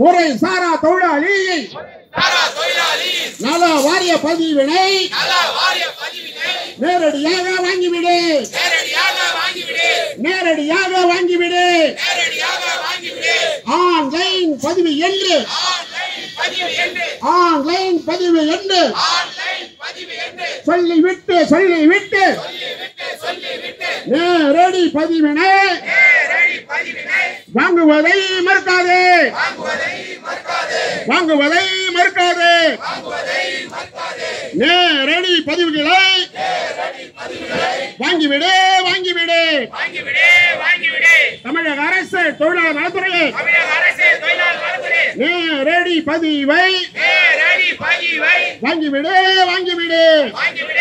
முறை சாரா தொழிலாளி. சாரா தொழிலாளியின் நல வாரிய பதிவினை நேரடியாக வாங்கிவிடு. நேரடியாக வாங்கிவிடு. ஆன்லைன் பதிவு என்று. ஆன்லைன் பதிவு என்று. சொல்லிவிட்டு சொல்லிவிட்டு. நேரடி பதிவினை. வாங்குவதை மறுக்காதே. வாங்குவதை மறுக்காதே. நேரடி பதிவுகளை வாங்கிவிடு வாங்கிவிடு. தமிழக அரசு தொழிலாளர் நலத்துறையை நேரடி பதிவை வாங்கிவிடு. வாங்கிவிடு.